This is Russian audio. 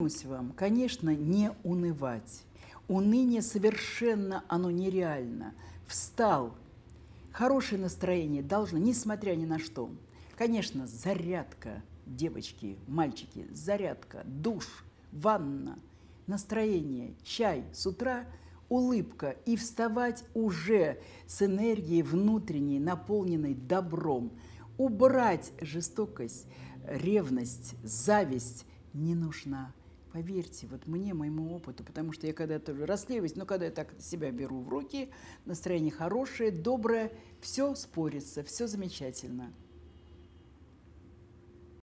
Вам, конечно, не унывать. Уныние совершенно, оно нереально. Встал. Хорошее настроение должно, несмотря ни на что. Конечно, зарядка, девочки, мальчики, зарядка, душ, ванна, настроение, чай с утра, улыбка и вставать уже с энергией внутренней, наполненной добром. Убрать жестокость, ревность, зависть не нужна. Поверьте, вот мне, моему опыту, потому что я когда тоже расследуюсь, но когда я так себя беру в руки, настроение хорошее, доброе, все спорится, все замечательно.